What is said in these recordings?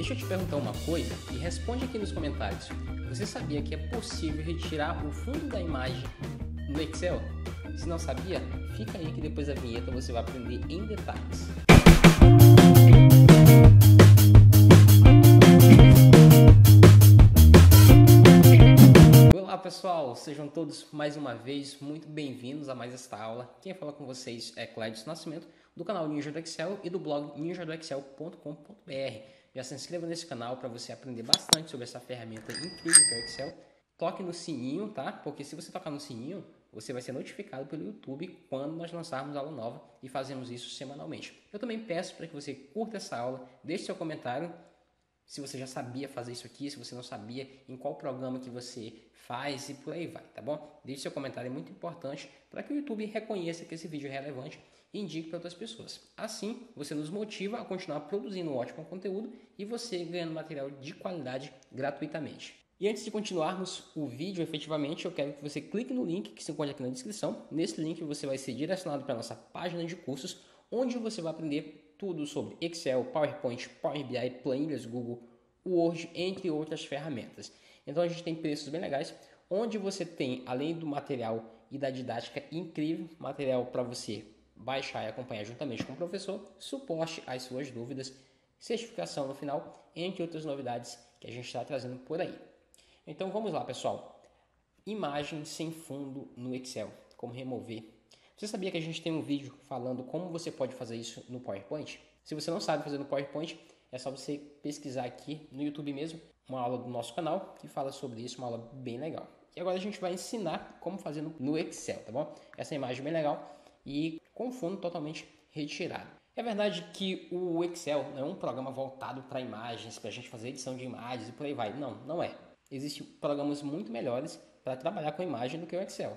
Deixa eu te perguntar uma coisa e responde aqui nos comentários. Você sabia que é possível retirar o fundo da imagem no Excel? Se não sabia, fica aí que depois da vinheta você vai aprender em detalhes. Olá pessoal, sejam todos mais uma vez muito bem-vindos a mais esta aula. Quem fala com vocês é Clédio Nascimento, do canal Ninja do Excel e do blog ninjadoexcel.com.br. Já se inscreva nesse canal para você aprender bastante sobre essa ferramenta incrível que é o Excel. Toque no sininho, tá? Porque se você tocar no sininho, você vai ser notificado pelo YouTube quando nós lançarmos aula nova e fazemos isso semanalmente. Eu também peço para que você curta essa aula, deixe seu comentário se você já sabia fazer isso aqui, se você não sabia, em qual programa que você faz e por aí vai, tá bom? Deixe seu comentário, é muito importante para que o YouTube reconheça que esse vídeo é relevante indique para outras pessoas. Assim, você nos motiva a continuar produzindo um ótimo conteúdo e você ganhando material de qualidade gratuitamente. E antes de continuarmos o vídeo, efetivamente, eu quero que você clique no link que se encontra aqui na descrição. Nesse link você vai ser direcionado para a nossa página de cursos, onde você vai aprender tudo sobre Excel, PowerPoint, Power BI, planilhas Google, Word, entre outras ferramentas. Então a gente tem preços bem legais, onde você tem, além do material e da didática incrível, material para você baixar e acompanhar juntamente com o professor, suporte às suas dúvidas, certificação no final, entre outras novidades que a gente está trazendo por aí. Então vamos lá, pessoal. Imagem sem fundo no Excel, como remover você sabia que a gente tem um vídeo falando como você pode fazer isso no PowerPoint? Se você não sabe fazer no PowerPoint, é só você pesquisar aqui no YouTube mesmo, uma aula do nosso canal que fala sobre isso, uma aula bem legal. E agora a gente vai ensinar como fazer no Excel, tá bom? Essa imagem é bem legal e com fundo totalmente retirado. É verdade que o Excel não é um programa voltado para imagens, para a gente fazer edição de imagens e por aí vai. Não, não é. Existem programas muito melhores para trabalhar com imagem do que o Excel.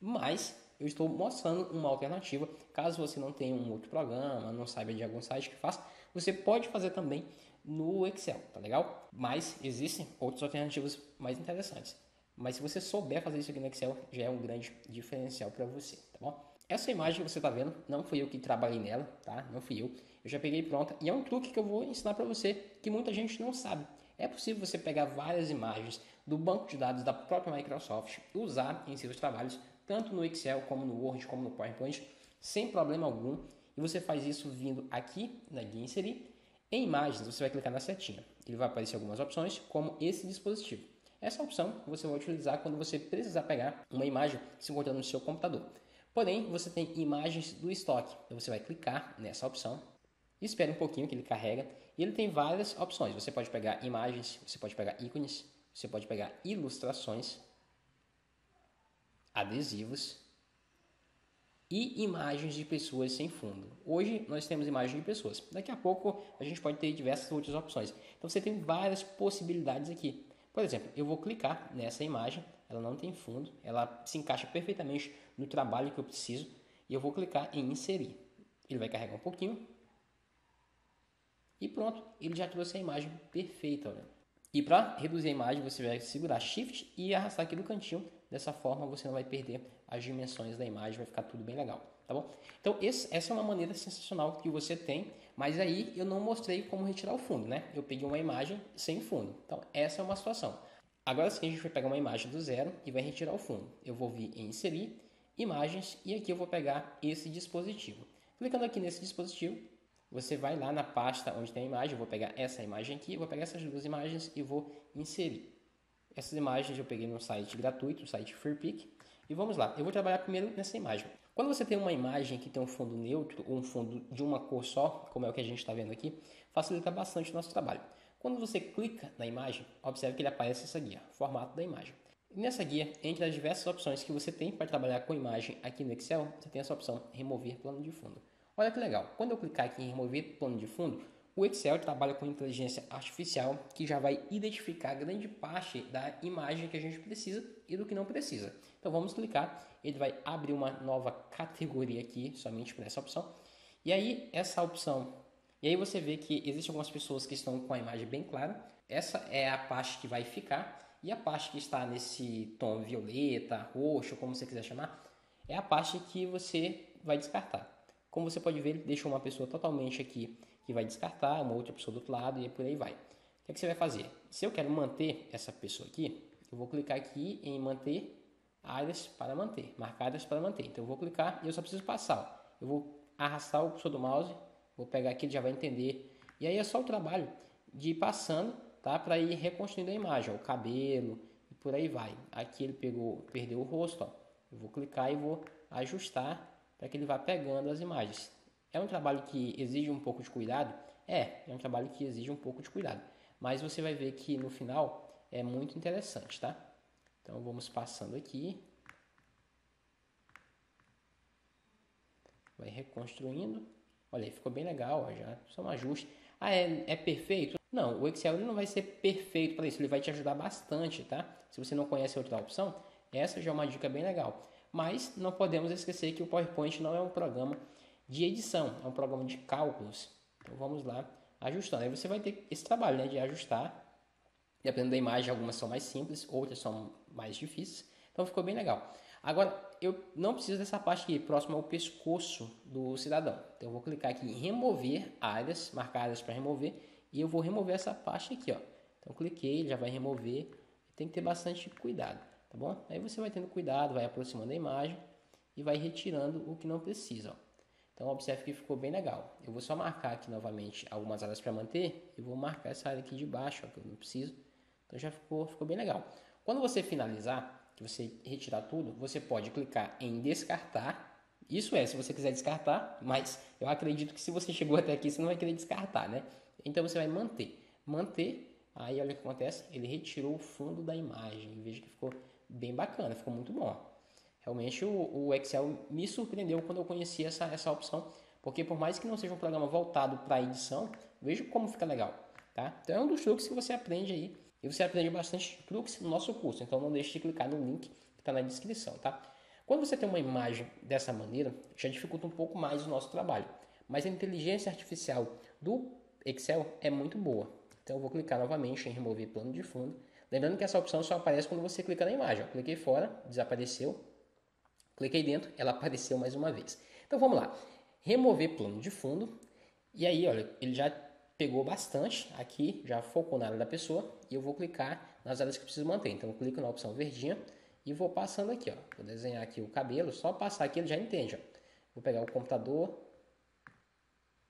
Mas eu estou mostrando uma alternativa. Caso você não tenha um outro programa, não saiba de algum site que faça, você pode fazer também no Excel, tá legal? Mas existem outras alternativas mais interessantes. Mas se você souber fazer isso aqui no Excel, já é um grande diferencial para você, tá bom? Essa imagem que você está vendo, não fui eu que trabalhei nela, tá? Não fui eu. Eu já peguei pronta e é um truque que eu vou ensinar para você que muita gente não sabe. É possível você pegar várias imagens do banco de dados da própria Microsoft, usar em seus trabalhos tanto no Excel como no Word como no PowerPoint, sem problema algum. E você faz isso vindo aqui na guia inserir. Em imagens, você vai clicar na setinha. Ele vai aparecer algumas opções, como esse dispositivo. Essa opção você vai utilizar quando você precisar pegar uma imagem se encontra no seu computador. Porém, você tem imagens do estoque. Então você vai clicar nessa opção, espere um pouquinho que ele carrega. E ele tem várias opções. Você pode pegar imagens, você pode pegar ícones, você pode pegar ilustrações, adesivos e imagens de pessoas sem fundo. Hoje nós temos imagens de pessoas. Daqui a pouco a gente pode ter diversas outras opções. Então você tem várias possibilidades aqui. Por exemplo, eu vou clicar nessa imagem, ela não tem fundo, ela se encaixa perfeitamente no trabalho que eu preciso e eu vou clicar em inserir. Ele vai carregar um pouquinho e pronto, ele já trouxe a imagem perfeita. Olha. E para reduzir a imagem, você vai segurar Shift e arrastar aqui no cantinho Dessa forma você não vai perder as dimensões da imagem, vai ficar tudo bem legal, tá bom? Então esse, essa é uma maneira sensacional que você tem, mas aí eu não mostrei como retirar o fundo, né? Eu peguei uma imagem sem fundo. Então essa é uma situação. Agora sim a gente vai pegar uma imagem do zero e vai retirar o fundo. Eu vou vir em inserir, imagens e aqui eu vou pegar esse dispositivo. Clicando aqui nesse dispositivo, você vai lá na pasta onde tem a imagem, eu vou pegar essa imagem aqui, vou pegar essas duas imagens e vou inserir. Essas imagens eu peguei no site gratuito, o site FreePic. E vamos lá, eu vou trabalhar primeiro nessa imagem. Quando você tem uma imagem que tem um fundo neutro ou um fundo de uma cor só, como é o que a gente está vendo aqui, facilita bastante o nosso trabalho. Quando você clica na imagem, observe que ele aparece essa guia, formato da imagem. Nessa guia, entre as diversas opções que você tem para trabalhar com imagem aqui no Excel, você tem essa opção remover plano de fundo. Olha que legal, quando eu clicar aqui em remover plano de fundo, o Excel trabalha com inteligência artificial que já vai identificar grande parte da imagem que a gente precisa e do que não precisa. Então vamos clicar, ele vai abrir uma nova categoria aqui, somente para essa opção. E aí essa opção, e aí você vê que existem algumas pessoas que estão com a imagem bem clara. Essa é a parte que vai ficar e a parte que está nesse tom violeta, roxo, como você quiser chamar, é a parte que você vai descartar. Como você pode ver, ele deixou uma pessoa totalmente aqui que vai descartar, uma outra pessoa do outro lado e por aí vai. que, que você vai fazer? Se eu quero manter essa pessoa aqui, eu vou clicar aqui em manter áreas para manter, marcadas para manter. Então eu vou clicar e eu só preciso passar. Eu vou arrastar o cursor do mouse, vou pegar aqui, ele já vai entender. E aí é só o trabalho de ir passando, tá? Para ir reconstruindo a imagem, ó, o cabelo e por aí vai. Aqui ele pegou, perdeu o rosto, ó. Eu vou clicar e vou ajustar para que ele vá pegando as imagens. É um trabalho que exige um pouco de cuidado? É, é um trabalho que exige um pouco de cuidado. Mas você vai ver que no final é muito interessante, tá? Então vamos passando aqui. Vai reconstruindo. Olha aí, ficou bem legal, ó, já só um ajuste. Ah, é, é perfeito? Não, o Excel não vai ser perfeito para isso, ele vai te ajudar bastante, tá? Se você não conhece outra opção, essa já é uma dica bem legal. Mas não podemos esquecer que o PowerPoint não é um programa de edição, é um programa de cálculos. Então vamos lá ajustando. Aí você vai ter esse trabalho né, de ajustar. Dependendo da imagem, algumas são mais simples, outras são mais difíceis. Então ficou bem legal. Agora, eu não preciso dessa parte aqui, próxima ao pescoço do cidadão. Então eu vou clicar aqui em remover áreas, marcar áreas para remover, e eu vou remover essa parte aqui, ó. Então cliquei, ele já vai remover. Tem que ter bastante cuidado, tá bom? Aí você vai tendo cuidado, vai aproximando a imagem e vai retirando o que não precisa, ó. Então observe que ficou bem legal. Eu vou só marcar aqui novamente algumas áreas para manter e vou marcar essa área aqui de baixo, ó, que eu não preciso. Então já ficou, ficou bem legal. Quando você finalizar, você retirar tudo, você pode clicar em descartar. Isso é, se você quiser descartar, mas eu acredito que se você chegou até aqui, você não vai querer descartar, né? Então você vai manter. Manter, aí olha o que acontece, ele retirou o fundo da imagem. Veja que ficou bem bacana, ficou muito bom. Realmente o, Excel me surpreendeu quando eu conheci essa, essa opção, porque por mais que não seja um programa voltado para edição, veja como fica legal. Tá? Então é um dos truques que você aprende aí, e você aprende bastante truques no nosso curso, então não deixe de clicar no link que está na descrição. Tá? Quando você tem uma imagem dessa maneira, já dificulta um pouco mais o nosso trabalho, mas a inteligência artificial do Excel é muito boa. Então eu vou clicar novamente em remover plano de fundo, lembrando que essa opção só aparece quando você clica na imagem. Eu cliquei fora, desapareceu, Cliquei dentro, ela apareceu mais uma vez. Então vamos lá. Remover plano de fundo. E aí, olha, ele já pegou bastante aqui, já focou na área da pessoa. E eu vou clicar nas áreas que preciso manter. Então eu clico na opção verdinha e vou passando aqui, ó. Vou desenhar aqui o cabelo, só passar aqui ele já entende, ó. Vou pegar o computador.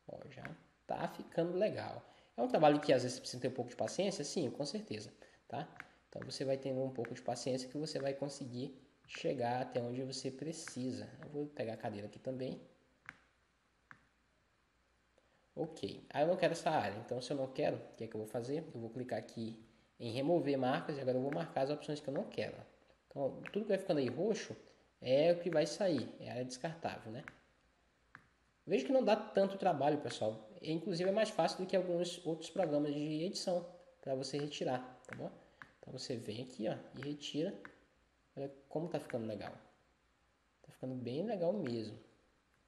Ó, já tá ficando legal. É um trabalho que às vezes precisa ter um pouco de paciência, sim, com certeza, tá? Então você vai tendo um pouco de paciência que você vai conseguir chegar até onde você precisa. Eu vou pegar a cadeira aqui também. Ok, aí eu não quero essa área, então se eu não quero, o que é que eu vou fazer? Eu vou clicar aqui em remover marcas e agora eu vou marcar as opções que eu não quero. Então, tudo que vai ficando aí roxo é o que vai sair, é a área descartável, né? Veja que não dá tanto trabalho, pessoal. Inclusive é mais fácil do que alguns outros programas de edição para você retirar, tá bom? Então você vem aqui, ó, e retira Olha como tá ficando legal. Tá ficando bem legal mesmo.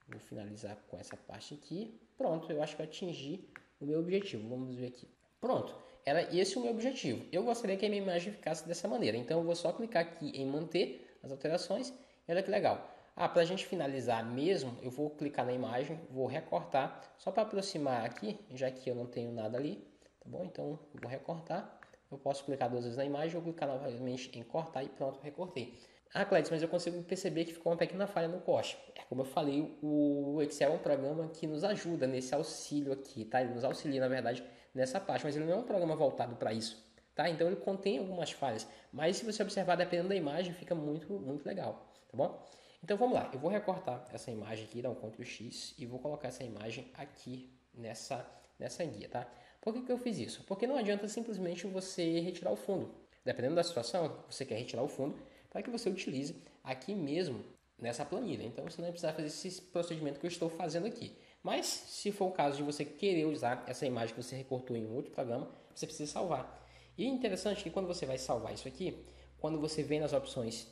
Vou finalizar com essa parte aqui. Pronto, eu acho que eu atingi o meu objetivo. Vamos ver aqui. Pronto, era esse o meu objetivo. Eu gostaria que a minha imagem ficasse dessa maneira. Então eu vou só clicar aqui em manter as alterações. Olha que legal. Ah, para a gente finalizar mesmo, eu vou clicar na imagem, vou recortar, só para aproximar aqui, já que eu não tenho nada ali, tá bom? Então vou recortar eu posso clicar duas vezes na imagem ou clicar novamente em cortar e pronto, recortei. Ah, Clédio, mas eu consigo perceber que ficou uma pequena falha no corte. É, como eu falei, o Excel é um programa que nos ajuda nesse auxílio aqui, tá? Ele nos auxilia, na verdade, nessa parte, mas ele não é um programa voltado para isso, tá? Então ele contém algumas falhas, mas se você observar, dependendo da imagem, fica muito, muito legal, tá bom? Então vamos lá, eu vou recortar essa imagem aqui, dar um Ctrl X e vou colocar essa imagem aqui nessa, nessa guia, tá? Por que, que eu fiz isso? Porque não adianta simplesmente você retirar o fundo. Dependendo da situação, você quer retirar o fundo para que você utilize aqui mesmo nessa planilha. Então você não vai precisar fazer esse procedimento que eu estou fazendo aqui. Mas se for o caso de você querer usar essa imagem que você recortou em um outro programa, você precisa salvar. E é interessante que quando você vai salvar isso aqui, quando você vem nas opções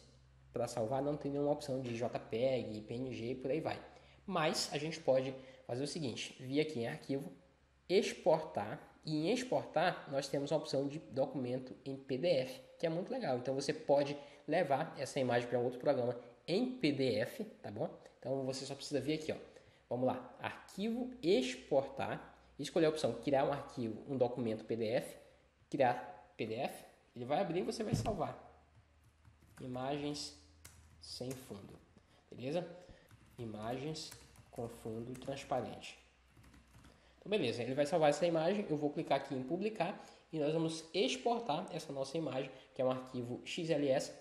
para salvar, não tem nenhuma opção de JPEG, PNG, por aí vai. Mas a gente pode fazer o seguinte, vir aqui em arquivo, exportar. E em exportar, nós temos a opção de documento em PDF, que é muito legal. Então você pode levar essa imagem para outro programa em PDF, tá bom? Então você só precisa vir aqui, ó. Vamos lá, arquivo exportar, escolher a opção criar um arquivo, um documento PDF criar PDF, ele vai abrir e você vai salvar. Imagens sem fundo, beleza? Imagens com fundo transparente. Então, beleza, ele vai salvar essa imagem, eu vou clicar aqui em publicar e nós vamos exportar essa nossa imagem, que é um arquivo XLS,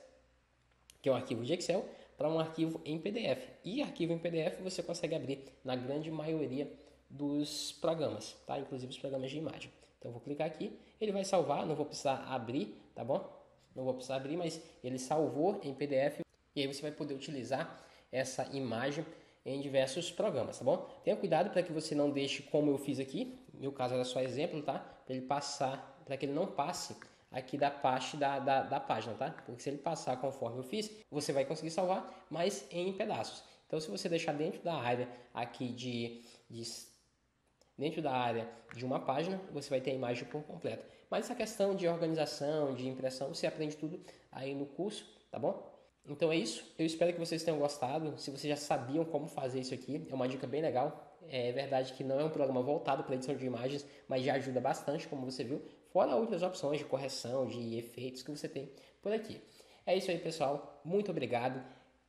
que é um arquivo de Excel, para um arquivo em PDF. E arquivo em PDF você consegue abrir na grande maioria dos programas, tá? Inclusive os programas de imagem. Então vou clicar aqui, ele vai salvar, não vou precisar abrir, tá bom? Não vou precisar abrir, mas ele salvou em PDF e aí você vai poder utilizar essa imagem em diversos programas, tá bom? Tenha cuidado para que você não deixe como eu fiz aqui, no meu caso era só exemplo, tá? Para ele passar, para que ele não passe aqui da parte da, da, da, página, tá? Porque se ele passar conforme eu fiz, você vai conseguir salvar, mas em pedaços. Então, se você deixar dentro da área aqui de, de dentro da área de uma página, você vai ter a imagem por completo. Mas essa questão de organização, de impressão, você aprende tudo aí no curso, tá bom? Então é isso. Eu espero que vocês tenham gostado. Se vocês já sabiam como fazer isso aqui, é uma dica bem legal. É verdade que não é um programa voltado para edição de imagens, mas já ajuda bastante, como você viu. Fora outras opções de correção, de efeitos que você tem por aqui. É isso aí, pessoal. Muito obrigado.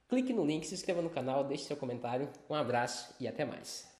Clique no link, se inscreva no canal, deixe seu comentário. Um abraço e até mais.